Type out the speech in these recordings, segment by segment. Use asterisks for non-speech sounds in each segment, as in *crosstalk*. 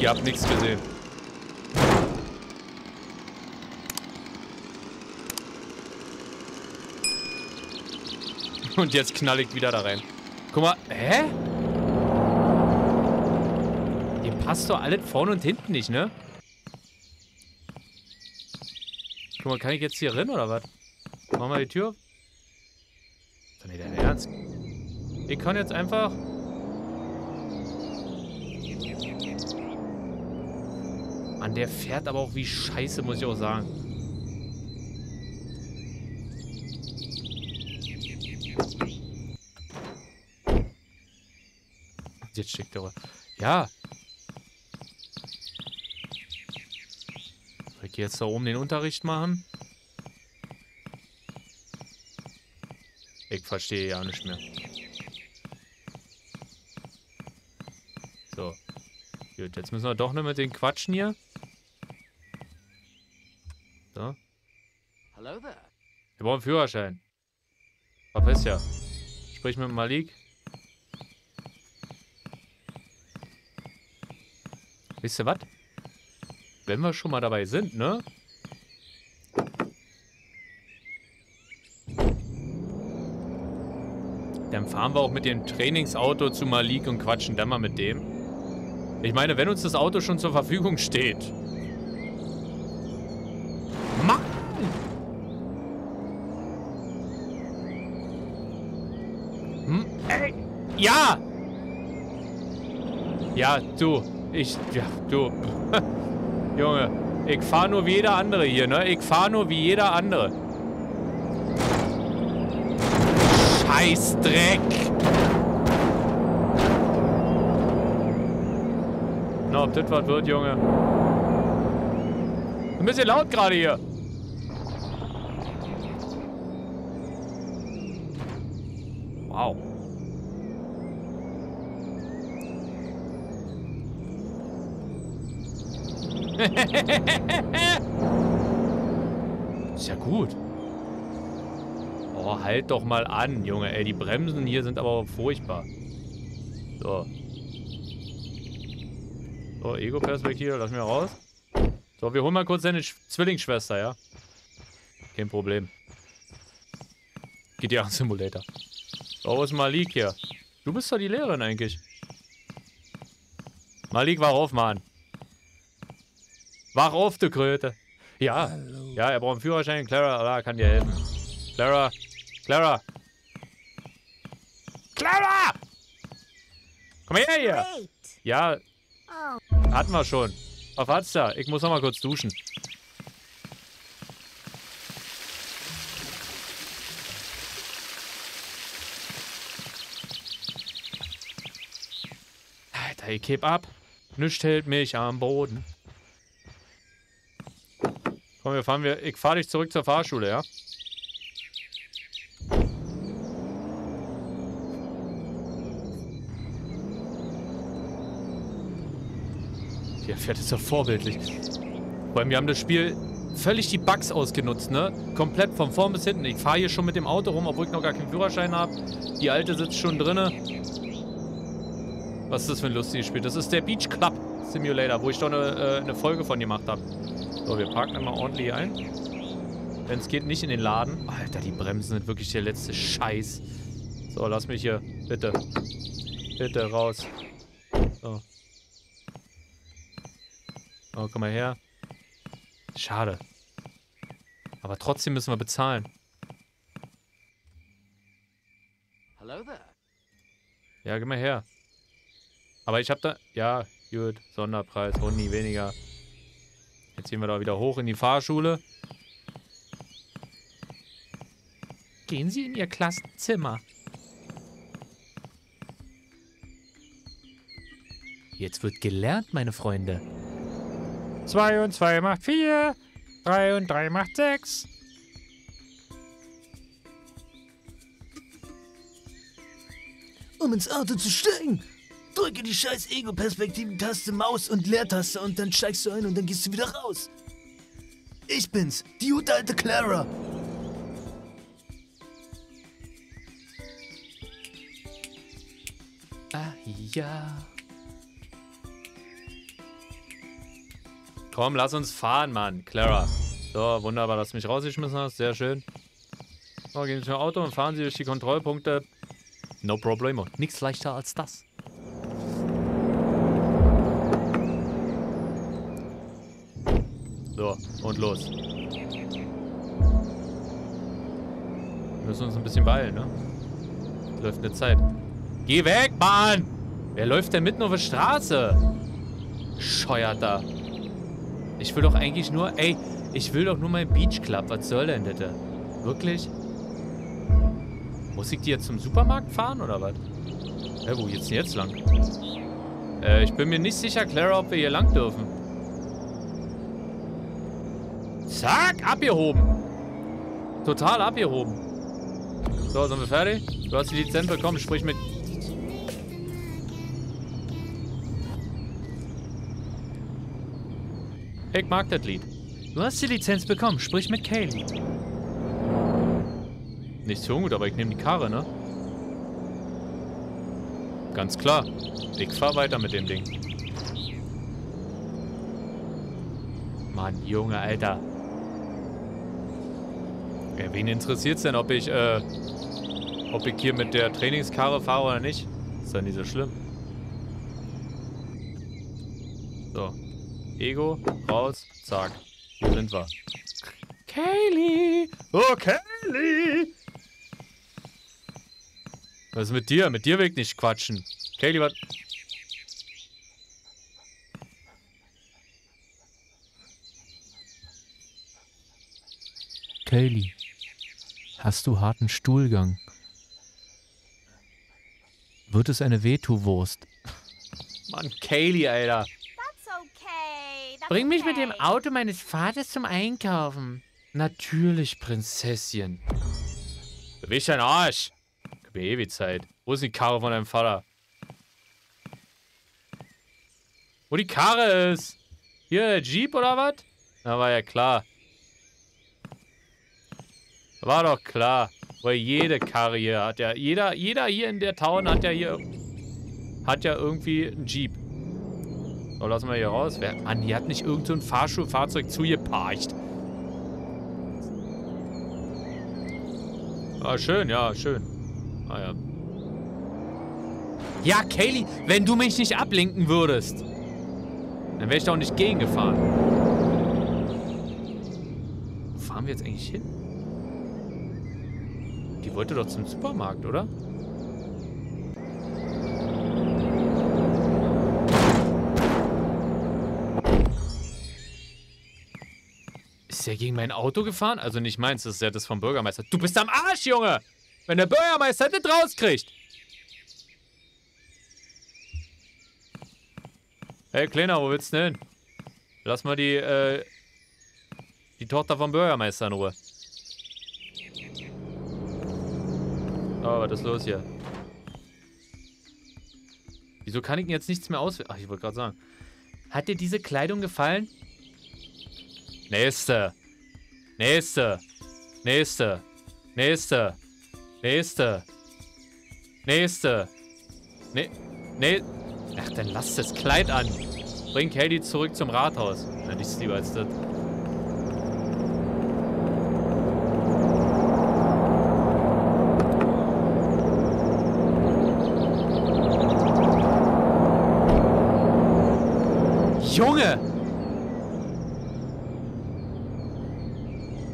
Ihr habt nichts gesehen. Und jetzt knall ich wieder da rein. Guck mal, hä? Ihr passt doch alles vorne und hinten nicht, ne? Guck mal, kann ich jetzt hier rein oder was? Mach mal die Tür auf. Ist doch nicht dein Ernst. Ich kann jetzt einfach... Mann, der fährt aber auch wie scheiße, muss ich auch sagen. Jetzt schickt er. Ja. Ich jetzt da oben den Unterricht machen? Ich verstehe ja nicht mehr. So. Gut, jetzt müssen wir doch noch mit den Quatschen hier. So. Hello there. Wir brauchen einen Führerschein. Ja. Sprich mit Malik. Wisst ihr was? Wenn wir schon mal dabei sind, ne? Dann fahren wir auch mit dem Trainingsauto zu Malik und quatschen dann mal mit dem. Ich meine, wenn uns das Auto schon zur Verfügung steht. Mann! Hm? Ey! Ja! Ja, du. Ich, ja, du. *laughs* Junge, ich fahre nur wie jeder andere hier, ne? Ich fahre nur wie jeder andere. Scheiß Dreck! Na, ob das was wird, Junge. Ein bisschen laut gerade hier. Wow. *laughs* Ist ja gut. Oh, halt doch mal an, Junge. Ey, die Bremsen hier sind aber furchtbar. So. So, Ego-Perspektive, lass mir raus. So, wir holen mal kurz deine Sch Zwillingsschwester, ja? Kein Problem. GTA Simulator. So, wo ist Malik hier? Du bist doch die Lehrerin eigentlich. Malik, auf, Mann. Wach auf, du Kröte. Ja. Hallo. Ja, er braucht einen Führerschein. Clara, Clara kann dir helfen. Clara. Clara. Clara! Komm her hier. Ja, Oh, hatten wir schon. Was hat's da? Ich muss noch mal kurz duschen. Alter, ich heb ab. Nichts hält mich am Boden. Komm, wir fahren wir. Ich fahr dich zurück zur Fahrschule, ja? Der fährt jetzt doch vorbildlich. Vor allem, wir haben das Spiel völlig die Bugs ausgenutzt, ne? Komplett von vorn bis hinten. Ich fahre hier schon mit dem Auto rum, obwohl ich noch gar keinen Führerschein habe. Die alte sitzt schon drinne. Was ist das für ein lustiges Spiel? Das ist der Beach Club Simulator, wo ich doch eine, äh, eine Folge von gemacht habe. So, wir parken einmal ordentlich ein. Denn es geht nicht in den Laden. Alter, die Bremsen sind wirklich der letzte Scheiß. So, lass mich hier. Bitte. Bitte raus. So. Oh, komm mal her. Schade. Aber trotzdem müssen wir bezahlen. Hello there. Ja, geh mal her. Aber ich hab da... Ja, gut. Sonderpreis. Huni weniger. Jetzt gehen wir da wieder hoch in die Fahrschule. Gehen Sie in Ihr Klassenzimmer. Jetzt wird gelernt, meine Freunde. 2 und 2 macht 4. 3 und 3 macht 6. Um ins Auto zu steigen, drücke die scheiß Ego-Perspektiven-Taste, Maus und Leertaste und dann steigst du ein und dann gehst du wieder raus. Ich bin's, die gute alte Clara. Ah, ja. Komm, lass uns fahren, Mann. Clara. So, wunderbar, dass du mich rausgeschmissen hast. Sehr schön. So, gehen Sie zum Auto und fahren Sie durch die Kontrollpunkte. No problemo. Nichts leichter als das. So, und los. Wir müssen uns ein bisschen beeilen, ne? Läuft eine Zeit. Geh weg, Mann! Wer läuft denn mitten auf der Straße? Scheuert da. Ich will doch eigentlich nur... Ey, ich will doch nur mein Beach Club. Was soll denn das? Wirklich? Muss ich die jetzt zum Supermarkt fahren oder was? Ja, wo geht's denn jetzt lang? Äh, ich bin mir nicht sicher, Clara, ob wir hier lang dürfen. Zack, abgehoben. Total abgehoben. So, sind wir fertig? Du hast die Lizenz bekommen, sprich mit... Ich mag das Lied. Du hast die Lizenz bekommen, sprich mit Kaylee. Nicht so gut, aber ich nehme die Karre, ne? Ganz klar. Ich fahr weiter mit dem Ding. Mann, Junge, Alter. Ja, wen interessiert's denn, ob ich, äh, ob ich hier mit der Trainingskarre fahre oder nicht? Ist ja nicht so schlimm. So. Ego, raus, zack. Hier sind wir. Kaylee! Oh, Kaylee! Was ist mit dir? Mit dir will ich nicht quatschen. Kaylee, was... Kaylee, hast du harten Stuhlgang? Wird es eine Wetu-Wurst? Mann, Kaylee, Alter. That's okay. That's Bring mich mit okay. dem Auto meines Vaters zum Einkaufen. Natürlich, Prinzesschen. Beweg deinen Arsch. Gib mir ewig Zeit. Wo ist die Karre von deinem Vater? Wo die Karre ist? Hier, der Jeep oder was? Na, war ja klar. War doch klar. Weil jede Karre hier hat ja... Jeder, jeder hier in der Town hat ja hier... Hat ja irgendwie einen Jeep. So, lassen wir hier raus. Wer, Mann, hier hat nicht irgend so Fahrschulfahrzeug zugeparkt. Ah, schön, ja, schön. Ah, ja. Ja, Kaylee, wenn du mich nicht ablenken würdest, dann wäre ich doch nicht gegengefahren. Wo fahren wir jetzt eigentlich hin? Die wollte doch zum Supermarkt, oder? Ist der gegen mein Auto gefahren? Also nicht meins, das ist ja das vom Bürgermeister. Du bist am Arsch, Junge! Wenn der Bürgermeister das rauskriegt. Hey, Kleiner, wo willst du denn hin? Lass mal die, äh, die Tochter vom Bürgermeister in Ruhe. Oh, was ist los hier? Wieso kann ich denn jetzt nichts mehr auswählen? Ach, ich wollte gerade sagen. Hat dir diese Kleidung gefallen? Nächste. Nächste. Nächste. Nächste. Nächste. Nächste. Ne. Ne. Ach, dann lass das Kleid an. Bring Katie zurück zum Rathaus. Na, nichts lieber als das. Junge!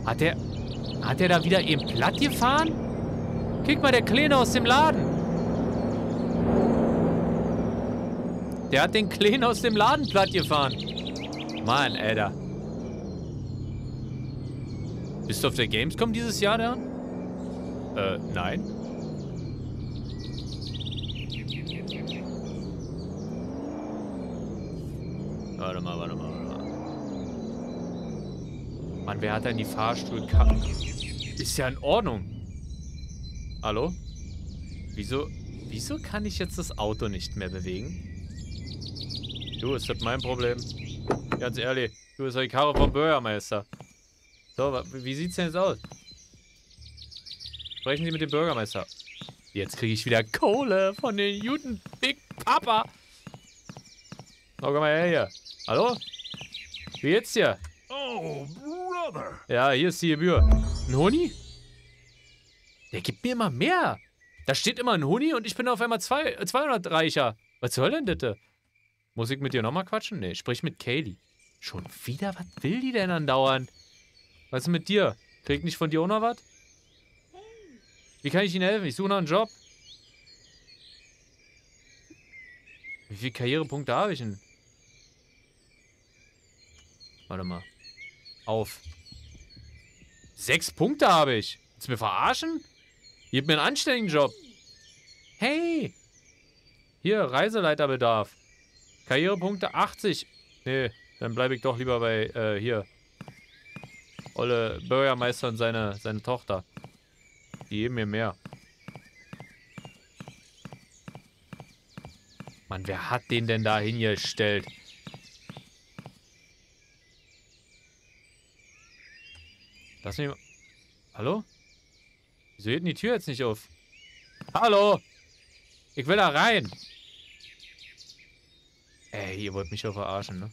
Hat der. Hat der da wieder eben platt gefahren? Kick mal, der Kleine aus dem Laden. Der hat den Kleinen aus dem Laden platt gefahren. Mann, Alter. Bist du auf der Gamescom dieses Jahr da? Äh, nein. Warte mal, warte mal, warte mal. Mann, wer hat denn die Fahrstuhlkarten? Ist ja in Ordnung. Hallo? Wieso, wieso kann ich jetzt das Auto nicht mehr bewegen? Du, ist das mein Problem? Ganz ehrlich, du bist die Karre vom Bürgermeister. So, wie sieht's denn jetzt aus? Sprechen Sie mit dem Bürgermeister. Jetzt kriege ich wieder Kohle von den Juden Big Papa. Oh, komm mal her hier. Hallo? Wie geht's dir? Oh, brother. Ja, hier ist die Gebühr. Ein Huni? Der gibt mir immer mehr. Da steht immer ein Huni und ich bin auf einmal zwei, äh, 200 reicher. Was soll denn das? Muss ich mit dir nochmal quatschen? Nee, sprich mit Kaylee. Schon wieder? Was will die denn andauernd? Was ist mit dir? Krieg nicht von dir auch noch was? Wie kann ich Ihnen helfen? Ich suche noch einen Job. Wie viele Karrierepunkte habe ich denn? Warte mal. Auf. Sechs Punkte habe ich. Willst du mir verarschen? Gib mir einen anständigen Job. Hey. Hier, Reiseleiterbedarf. Karrierepunkte 80. Nee, dann bleibe ich doch lieber bei, äh, hier. Olle Bürgermeister und seine, seine Tochter. Die geben mir mehr. Mann, wer hat den denn da hingestellt? Lass mich. Hallo? Wieso geht denn die Tür jetzt nicht auf? Hallo? Ich will da rein. Ey, ihr wollt mich doch verarschen, ne?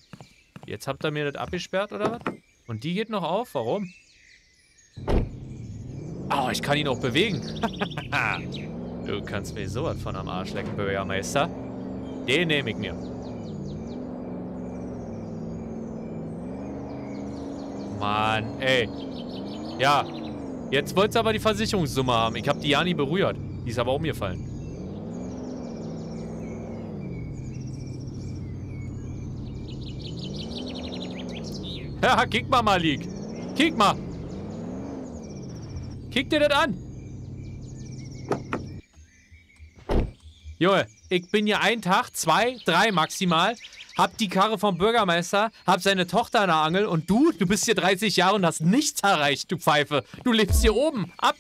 Jetzt habt ihr mir das abgesperrt, oder was? Und die geht noch auf? Warum? Oh, ich kann ihn auch bewegen. *laughs* du kannst mir sowas von am Arsch lecken, Bürgermeister. Den nehme ich mir. Mann, ey. Ja, jetzt wollt's aber die Versicherungssumme haben. Ich habe die ja nie berührt. Die ist aber umgefallen. *laughs* Ja, kick mal, Malik. Kick mal. Kick dir das an. Junge, ich bin hier einen Tag, zwei, drei maximal, hab die Karre vom Bürgermeister, hab seine Tochter an der Angel und du, du bist hier 30 Jahre und hast nichts erreicht, du Pfeife. Du lebst hier oben. Ab.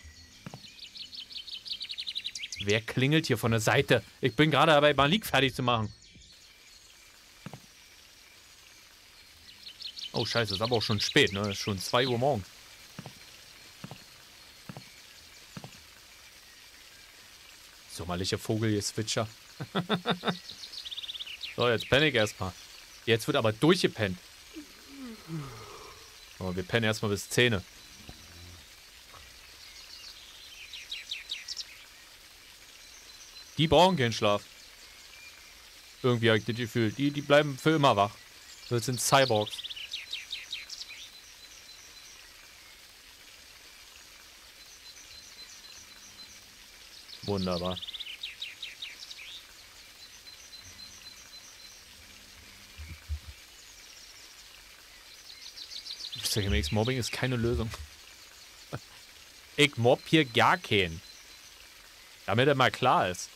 Wer klingelt hier von der Seite? Ich bin gerade dabei, Malik fertig zu machen. Oh, scheiße, ist aber auch schon spät, ne? Ist schon 2 Uhr morgens. Sommerliche Vogelgezwitscher. *laughs* so, jetzt penne ich erstmal. Jetzt wird aber durchgepennt. Oh, wir pennen erstmal bis 10. Die brauchen keinen Schlaf. Irgendwie habe ich das Gefühl. Die, die bleiben für immer wach. Das sind Cyborgs. Wunderbar. Mix Mobbing ist keine Lösung. *laughs* Ich mobb hier gar keinen. Damit er mal klar ist.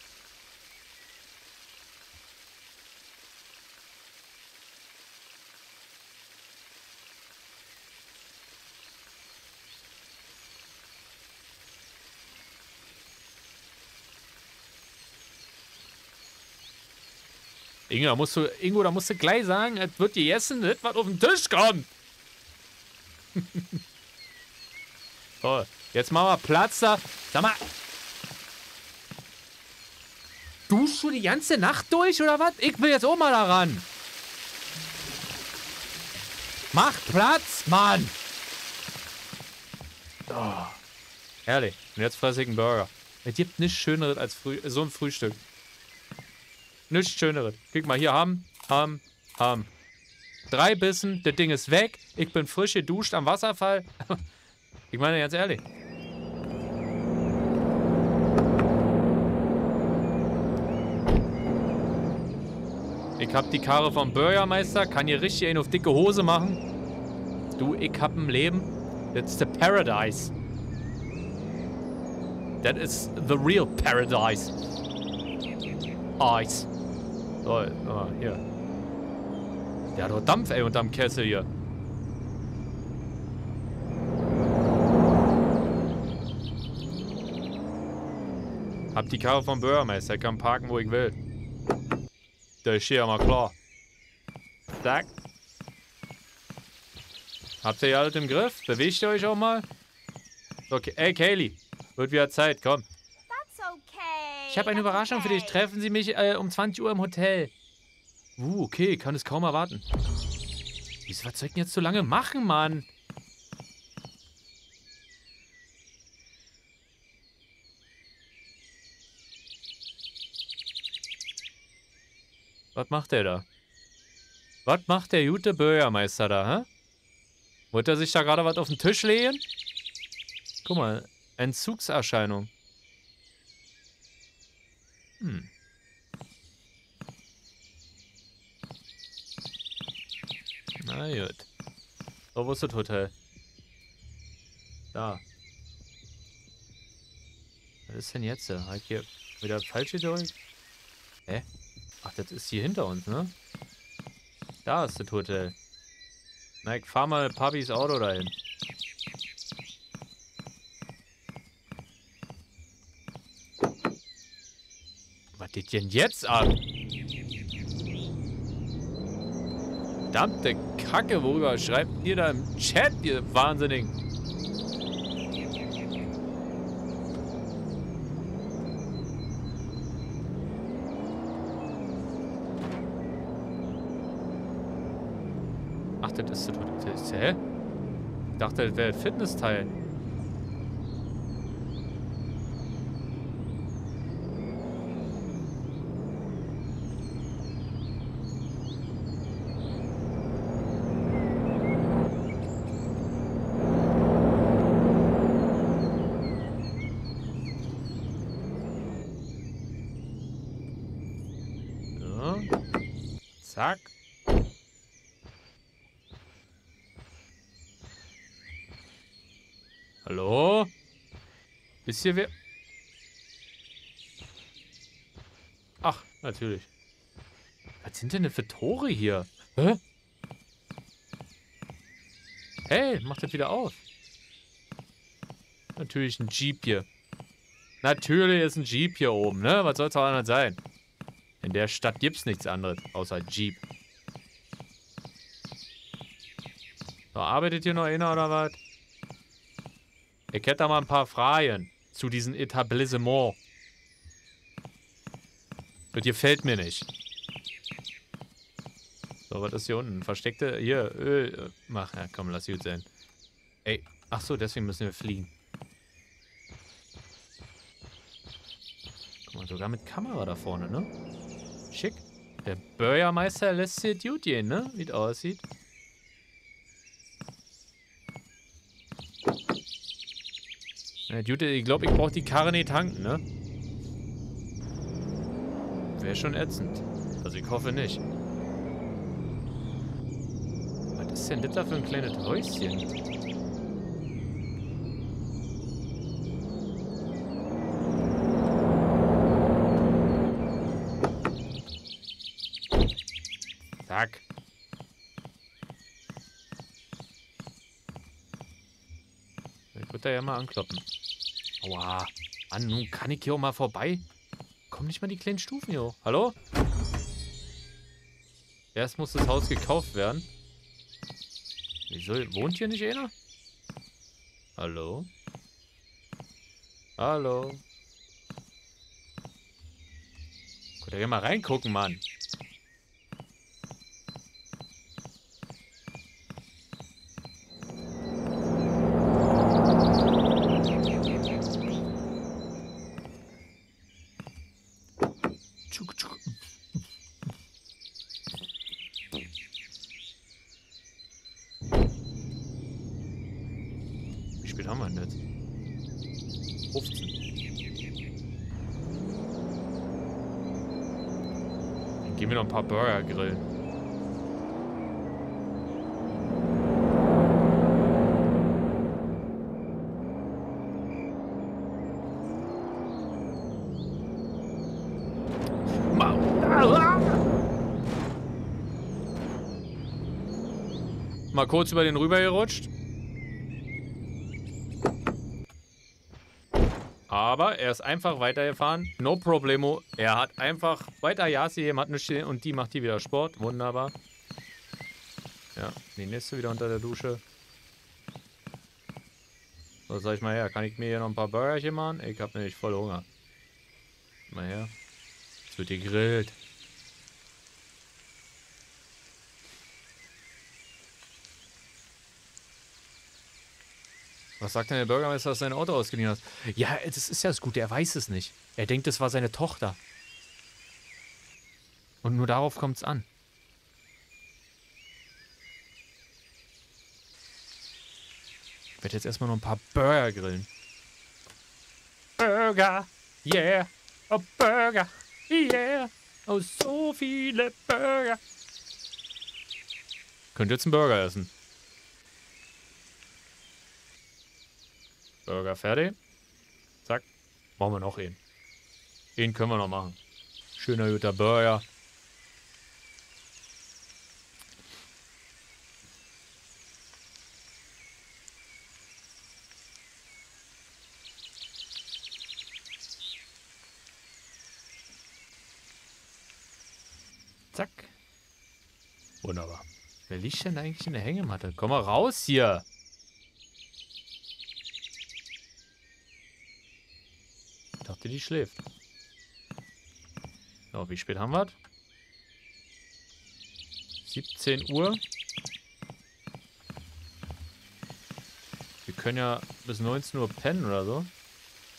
Ingo, da musst du, Ingo, da musst du gleich sagen, es wird gegessen, das, was auf den Tisch kommt. *laughs* so, jetzt machen wir Platz da. Sag mal. Du die ganze Nacht durch, oder was? Ich will jetzt auch mal daran. Mach Platz, Mann. Oh, herrlich. Und jetzt fresse ich einen Burger. Es gibt nichts Schöneres als Früh so ein Frühstück. Nichts Schöneres. Guck mal, hier haben, haben, haben. Drei Bissen, das Ding ist weg. Ich bin frisch geduscht am Wasserfall. *laughs* ich meine ganz ehrlich. Ich hab die Karre vom Bürgermeister, kann hier richtig einen auf dicke Hose machen. Du, ich hab ein Leben. That's the paradise. That is the real paradise. Ice. So, ah, hier. Der hat doch Dampf, ey, unterm Kessel hier. Hab die Karre vom Bürgermeister, ich kann parken, wo ich will. Der ist hier mal klar. Zack. Habt ihr ja alles im Griff? Bewegt ihr euch auch mal? Okay, ey Kaylee, wird wieder Zeit, komm. Okay. Ich habe eine Überraschung für dich. okay. Treffen Sie mich äh, um 20 Uhr im Hotel. Uh, okay, kann es kaum erwarten. Wieso, was soll ich denn jetzt so lange machen, Mann? Was macht der da? Was macht der gute Bürgermeister da, hä? Wollte er sich da gerade was auf den Tisch legen? Guck mal, Entzugserscheinung. Hm. Na gut. So, wo ist das Hotel? Da. Was ist denn jetzt? Hat hier wieder falsch gedrückt? Hä? Ach, das ist hier hinter uns, ne? Da ist das Hotel. Na, ich fahr mal Papis Auto dahin. Was geht denn jetzt ab? Verdammte Kacke, worüber schreibt ihr da im Chat, ihr Wahnsinnigen? Ach, das ist das, hä? Ich dachte, das wäre Fitnessteil. So. Zack. Hallo? Ist hier wer? Ach, natürlich. Was sind denn für Tore hier? Hä? Hey, mach das wieder auf. Natürlich ein Jeep hier. Natürlich ist ein Jeep hier oben, ne? Was soll es auch anders sein? In der Stadt gibt's nichts anderes außer Jeep. So, arbeitet hier noch einer oder was? Ich hätte da mal ein paar Fragen zu diesem Etablissement. Das gefällt mir nicht. So, was ist hier unten? Versteckte. Hier, Öl. Mach, ja, komm, lass gut sein. Ey, ach so, deswegen müssen wir fliegen. Guck mal, sogar mit Kamera da vorne, ne? Schick. Der Bürgermeister lässt hier Duty ne? Wie es aussieht. Ja, Duty, ich glaube, ich brauche die Karre nicht tanken, ne? Wäre schon ätzend. Also ich hoffe nicht. Was ist denn das da für ein kleines Häuschen? Zack. Ich würde da ja mal ankloppen. Aua. Mann, nun kann ich hier auch mal vorbei. Kommen nicht mal die kleinen Stufen hier hoch. Hallo? Erst muss das Haus gekauft werden. Wieso? Wohnt hier nicht einer? Hallo? Hallo? Könnt ihr mal reingucken, Mann. Tschuk, tschuk. Wie spät haben wir denn jetzt? 15. Dann gehen wir noch ein paar Burger grillen. Mal kurz über den rüber gerutscht. Aber er ist einfach weitergefahren. No problemo. Er hat einfach weiter Gas gegeben, hat nichts und die macht die wieder Sport. Wunderbar. Ja, die nächste wieder unter der Dusche. So, sag ich mal her. Kann ich mir hier noch ein paar Burgerchen machen? Ich habe nämlich voll Hunger. Mal her. Es wird gegrillt. Was sagt denn der Bürgermeister, dass sein Auto ausgeliehen hat? Ja, das ist ja das Gute, er weiß es nicht. Er denkt, es war seine Tochter. Und nur darauf kommt es an. Ich werde jetzt erstmal noch ein paar Burger grillen. Burger, yeah, oh Burger, yeah, oh so viele Burger. Könnt jetzt einen Burger essen. Burger fertig. Zack. Machen wir noch einen. Den können wir noch machen. Schöner guter Burger. Zack. Wunderbar. Wer liegt denn eigentlich in der Hängematte? Komm mal raus hier. Dachte, die schläft. So, wie spät haben wir 17 Uhr. Wir können ja bis 19 Uhr pennen oder so.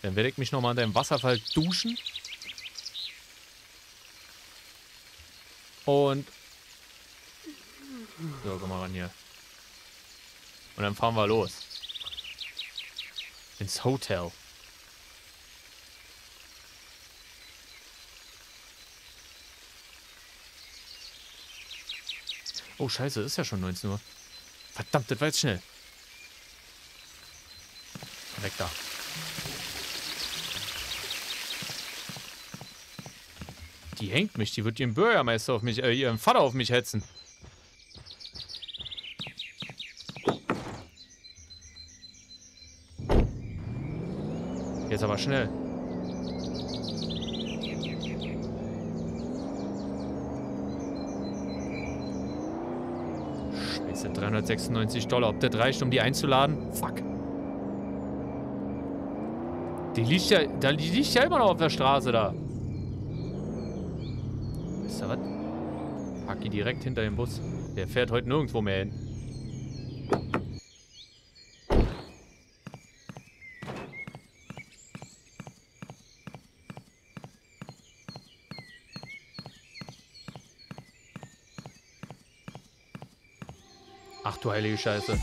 Dann werde ich mich nochmal an deinem Wasserfall duschen. Und. So, komm mal ran hier. Und dann fahren wir los. Ins Hotel. Oh, scheiße, ist ja schon 19 Uhr. Verdammt, das war jetzt schnell. Weg da. Die hängt mich, die wird ihren Bürgermeister auf mich, äh, ihren Vater auf mich hetzen. Jetzt aber schnell. Scheiße, 396 Dollar. Ob das reicht, um die einzuladen? Fuck. Die liegt ja, da, die liegt ja immer noch auf der Straße da. Wisst ihr was? Pack die direkt hinter dem Bus. Der fährt heute nirgendwo mehr hin. Heilige Scheiße.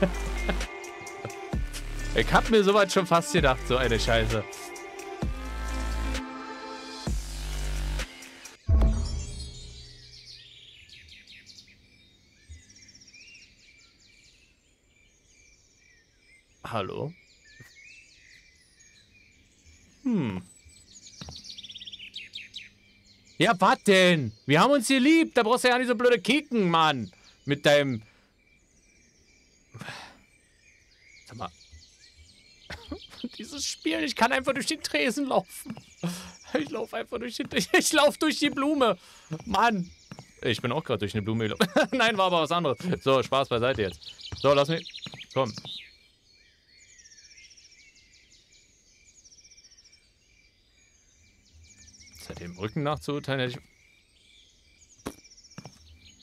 *laughs* Ich hab mir soweit schon fast gedacht, so eine Scheiße. Ja, was denn? Wir haben uns hier lieb. Da brauchst du ja nicht so blöde kicken, Mann. Mit deinem... Sag mal. *laughs* Dieses Spiel, ich kann einfach durch den Tresen laufen. Ich laufe einfach durch den... *laughs* Ich laufe durch die Blume. Mann. Ich bin auch gerade durch eine Blume gelaufen. *laughs* Nein, war aber was anderes. So, Spaß beiseite jetzt. So, lass mich... Komm. Seit dem Rücken nachzuurteilen, hätte ich...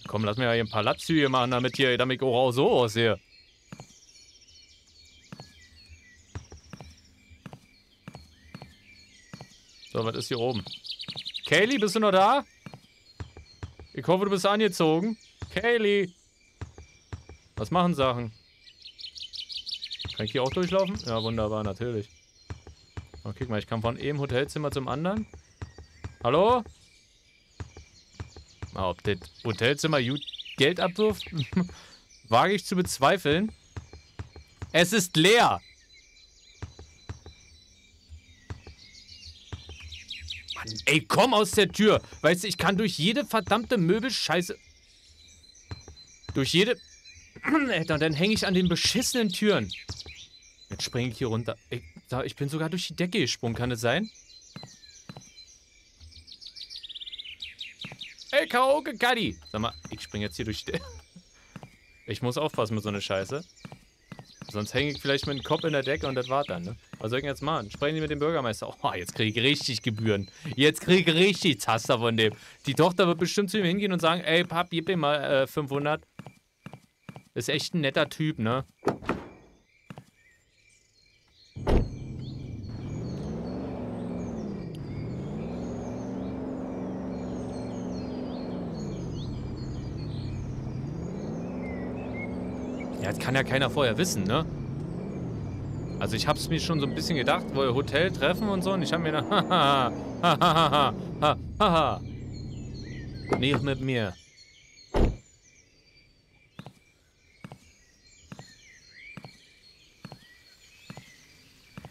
Komm, lass mir ja hier ein paar Latzüge machen, damit, hier, damit ich auch so aussehe. So, was ist hier oben? Kaylee, bist du noch da? Ich hoffe, du bist angezogen. Kaylee! Was machen Sachen? Kann ich hier auch durchlaufen? Ja, wunderbar, natürlich. Oh, guck mal, ich kann von einem Hotelzimmer zum anderen. Hallo? Ah, ob das Hotelzimmer gut Geld abwirft? *laughs* Wage ich zu bezweifeln. Es ist leer. Mann, ey, komm aus der Tür. Weißt du, ich kann durch jede verdammte Möbelscheiße... Durch jede... *clears throat* Und dann hänge ich an den beschissenen Türen. Jetzt springe ich hier runter. Da, ich bin sogar durch die Decke gesprungen, kann es sein? Ey, Karaoke, Kadi. Sag mal, ich springe jetzt hier durch. Ich muss aufpassen mit so einer Scheiße. Sonst hänge ich vielleicht mit dem Kopf in der Decke und das war's dann, ne? Was soll ich jetzt machen? Sprechen Sie mit dem Bürgermeister. Oh, jetzt kriege ich richtig Gebühren. Jetzt kriege ich richtig Zaster von dem. Die Tochter wird bestimmt zu ihm hingehen und sagen, ey, Pap, gib mir mal äh, 500. Ist echt ein netter Typ, ne? Kann ja keiner vorher wissen, ne? Also ich hab's mir schon so ein bisschen gedacht, wo Hotel treffen und so, und ich hab mir gedacht, *laughs* haha, haha, haha. Nicht mit mir.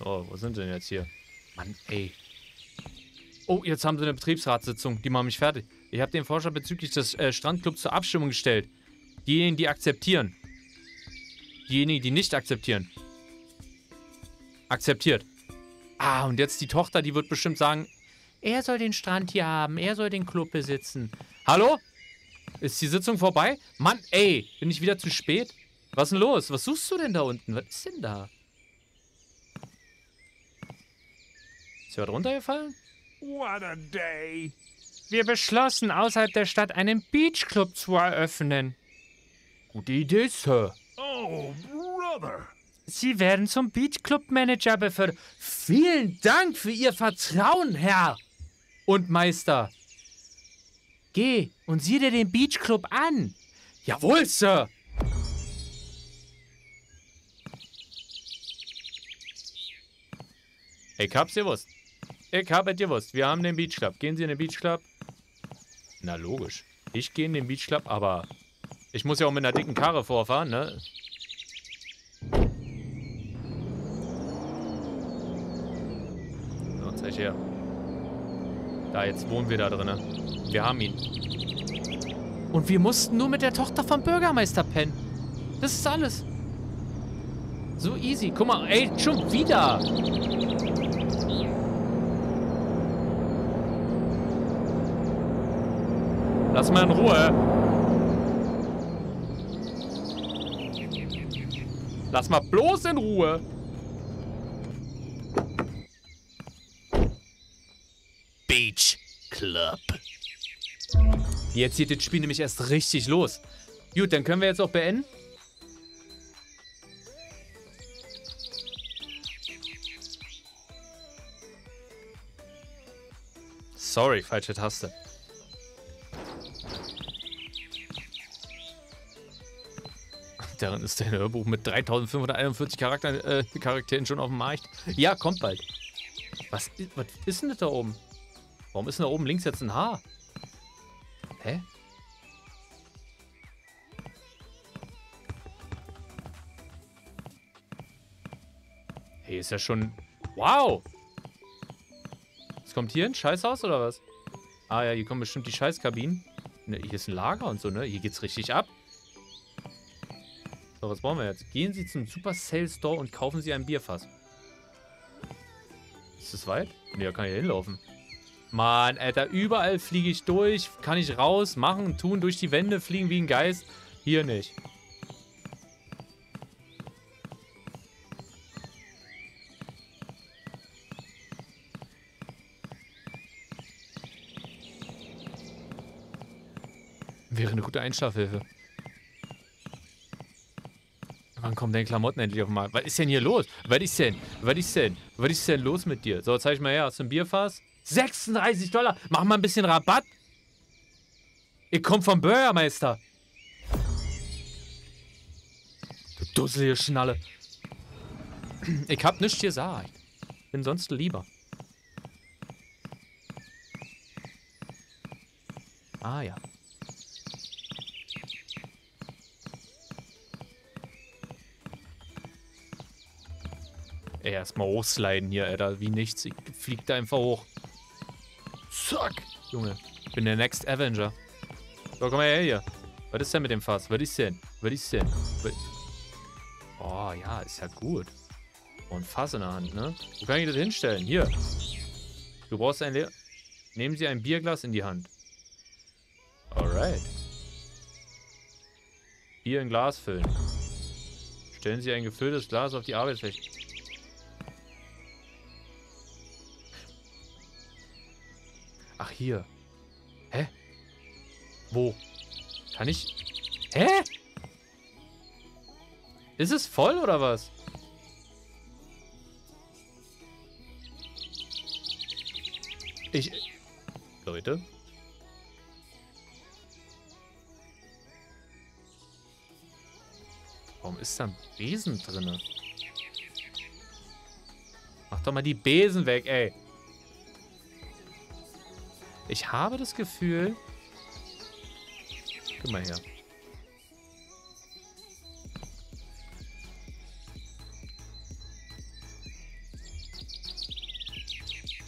Oh, wo sind sie denn jetzt hier? Mann, ey. Oh, jetzt haben sie eine Betriebsratssitzung. Die machen mich fertig. Ich habe den Vorschlag bezüglich des äh, Strandclubs zur Abstimmung gestellt. Diejenigen, die akzeptieren. Diejenigen, die nicht akzeptieren. Akzeptiert. Ah, und jetzt die Tochter, die wird bestimmt sagen, er soll den Strand hier haben, er soll den Club besitzen. Hallo? Ist die Sitzung vorbei? Mann, ey, bin ich wieder zu spät? Was ist denn los? Was suchst du denn da unten? Was ist denn da? Ist jemand runtergefallen? What a day. Wir beschlossen, außerhalb der Stadt einen Beachclub zu eröffnen. Gute Idee, Sir. Oh, brother. Sie werden zum Beachclub-Manager befördert. Vielen Dank für Ihr Vertrauen, Herr und Meister. Geh und sieh dir den Beachclub an. Jawohl, Sir. Ich hab's gewusst. Ich hab es gewusst. Wir haben den Beachclub. Gehen Sie in den Beachclub? Na, logisch. Ich gehe in den Beachclub, aber ich muss ja auch mit einer dicken Karre vorfahren, ne? So, zeig her. Da, jetzt wohnen wir da drinnen. Wir haben ihn. Und wir mussten nur mit der Tochter vom Bürgermeister pennen. Das ist alles. So easy. Guck mal, ey, schon wieder. Lass mal in Ruhe. Lass mal bloß in Ruhe. Beach Club. Jetzt geht das Spiel nämlich erst richtig los. Gut, dann können wir jetzt auch beenden. Sorry, falsche Taste. Darin ist dein Hörbuch mit 3541 Charakter, äh, Charakteren schon auf dem Markt. Ja, kommt bald. Was, was ist denn das da oben? Warum ist denn da oben links jetzt ein Haar? Hä? Hey, ist ja schon... Wow! Was kommt hier? Ein Scheißhaus oder was? Ah ja, hier kommen bestimmt die Scheißkabinen. Ne, hier ist ein Lager und so, ne? Hier geht's richtig ab. So, was brauchen wir jetzt? Gehen Sie zum Supercell Store und kaufen Sie ein Bierfass. Ist das weit? Ne, da kann ich ja hinlaufen. Mann, Alter, überall fliege ich durch. Kann ich raus, machen, tun, durch die Wände fliegen wie ein Geist. Hier nicht. Wäre eine gute Einschlafhilfe. Kommen deine Klamotten endlich auf den? Was ist denn hier los? Was ist denn? Was ist denn? Was ist denn los mit dir? So, zeig mal her. Hast du ein Bierfass? 36 Dollar. Mach mal ein bisschen Rabatt. Ich komm vom Bürgermeister. Du dusselige Schnalle. Ich hab nichts gesagt. Bin sonst lieber. Ah ja. Erstmal hochsliden hier, Alter. Wie nichts. Ich flieg da einfach hoch. Zack. Junge, ich bin der Next Avenger. So, komm mal her hier. Was ist denn mit dem Fass? Was ist denn? Was ist denn? Oh, ja, ist ja gut. Oh, ein Fass in der Hand, ne? Wo kann ich das hinstellen? Hier. Du brauchst ein Leer... Nehmen Sie ein Bierglas in die Hand. Alright. Bier in Glas füllen. Stellen Sie ein gefülltes Glas auf die Arbeitsfläche. Hier. Hä? Wo? Kann ich... Hä? Ist es voll oder was? Ich... Leute? Warum ist da ein Besen drinne? Mach doch mal die Besen weg, ey. Ich habe das Gefühl... Guck mal her.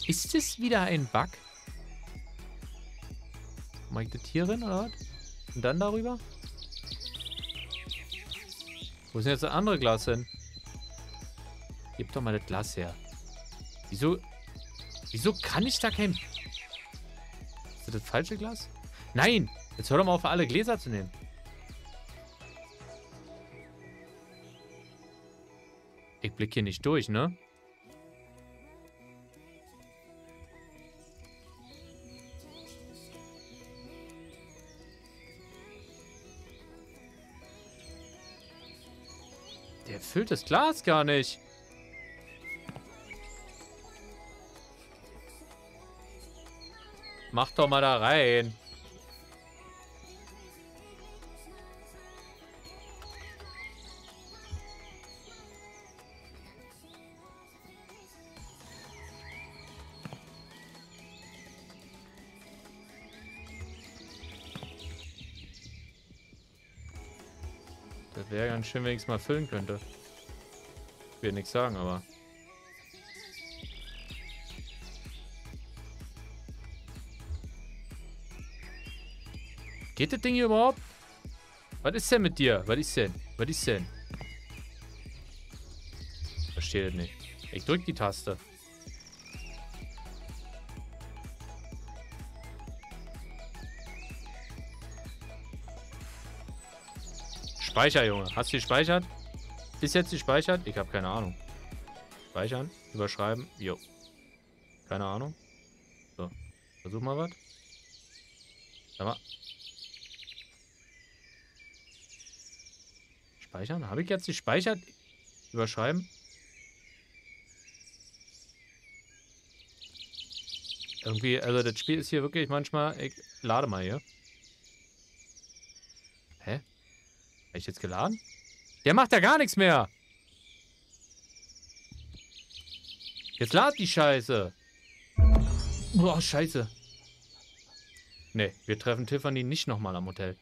Ist es wieder ein Bug? Mach ich das hier rein, oder was? Und dann darüber? Wo ist denn jetzt das andere Glas hin? Gib doch mal das Glas her. Wieso... Wieso kann ich da kein... Ist das falsche Glas? Nein! Jetzt hör doch mal auf, alle Gläser zu nehmen. Ich blick hier nicht durch, ne? Der füllt das Glas gar nicht. Mach doch mal da rein. Das wäre ganz schön, wenn ich es mal füllen könnte. Ich will nichts sagen, aber... Geht das Ding hier überhaupt? Was ist denn mit dir? Was ist denn? Was ist denn? Verstehe das nicht. Ich drück die Taste. Speicher, Junge. Hast du gespeichert? Ist jetzt gespeichert? Ich habe keine Ahnung. Speichern, überschreiben. Jo. Keine Ahnung. So. Versuch mal was. Sag mal. Speichern? Habe ich jetzt gespeichert? Überschreiben. Irgendwie, also das Spiel ist hier wirklich manchmal... Ich lade mal hier. Hä? Habe ich jetzt geladen? Der macht ja gar nichts mehr. Jetzt lad die Scheiße. Boah, scheiße. Nee, wir treffen Tiffany nicht nochmal am Hotel.